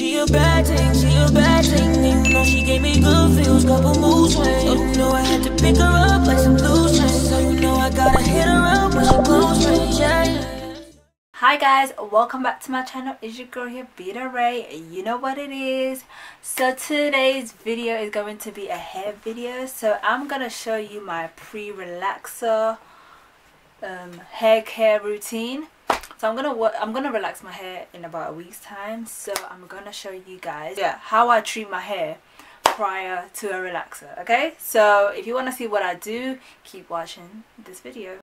she a bad thing, she a bad thing. And you know she gave me good feels, couple mood swings. So you know I had to pick her up like some loose change. So you know I gotta hit her up she close range, yeah, yeah. Hi guys, welcome back to my channel. It's your girl here, Veeda Ray. You know what it is. So today's video is going to be a hair video. So I'm gonna show you my pre-relaxer um, hair care routine. So I'm gonna I'm gonna relax my hair in about a week's time. So I'm gonna show you guys yeah, how I treat my hair prior to a relaxer. Okay, so if you want to see what I do, keep watching this video.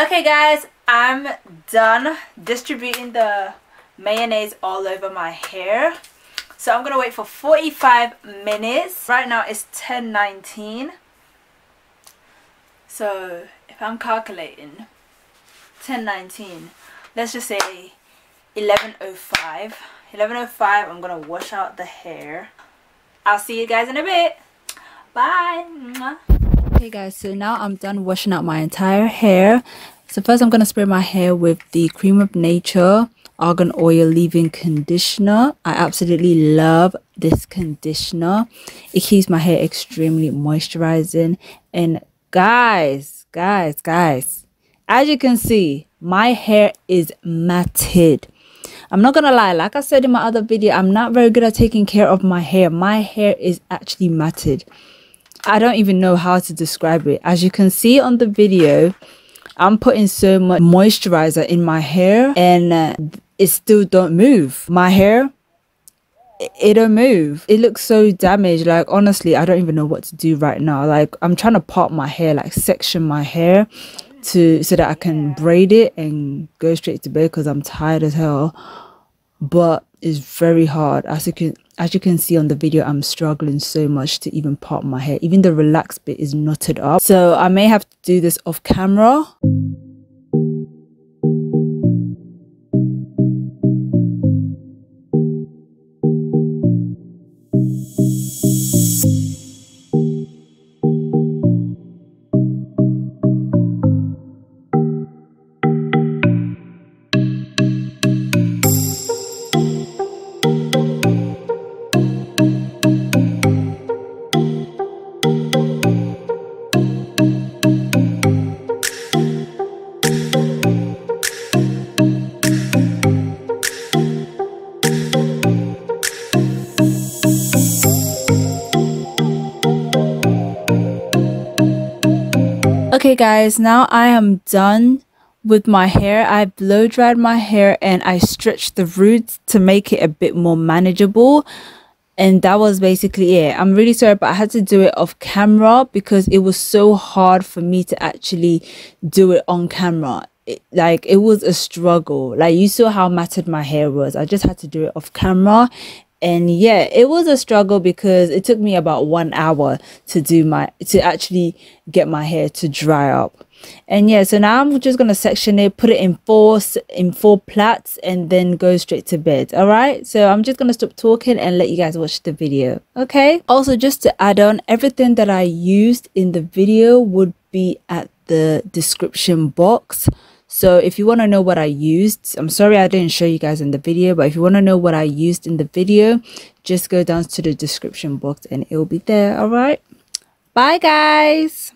Okay guys i'm done distributing the mayonnaise all over my hair so i'm gonna wait for 45 minutes right now it's 10:19. so if i'm calculating 10:19, let's just say 11:05. 11:05. i'm gonna wash out the hair i'll see you guys in a bit bye okay guys so now i'm done washing out my entire hair So first I'm going to spray my hair with the Creme of Nature Argan Oil Leave-In Conditioner. I absolutely love this conditioner. It keeps my hair extremely moisturizing. And guys, guys, guys, as you can see, my hair is matted. I'm not gonna lie, like I said in my other video, I'm not very good at taking care of my hair. My hair is actually matted. I don't even know how to describe it. As you can see on the video, I'm putting so much moisturizer in my hair and uh, it still don't move. My hair, it, it don't move. It looks so damaged. Like honestly, I don't even know what to do right now. Like I'm trying to part my hair, like section my hair to so that I can braid it and go straight to bed because I'm tired as hell. But it's very hard. As you can as you can see on the video, I'm struggling so much to even part my hair. Even the relaxed bit is knotted up. So I may have to do this off camera. Okay guys now i am done with my hair. I blow dried my hair and i stretched the roots to make it a bit more manageable. And that was basically it. I'm really sorry but i had to do it off camera because it was so hard for me to actually do it on camera. It, like it was a struggle. Like you saw how matted my hair was. I just had to do it off camera and yeah it was a struggle because it took me about one hour to do my to actually get my hair to dry up. And yeah so now i'm just gonna section it put it in four in four plaits and then go straight to bed all right so i'm just gonna stop talking and let you guys watch the video okay? Also just to add on everything that i used in the video would be at the description box so if you want to know what I used, I'm sorry I didn't show you guys in the video, but if you want to know what I used in the video, just go down to the description box and it will be there. All right. Bye guys.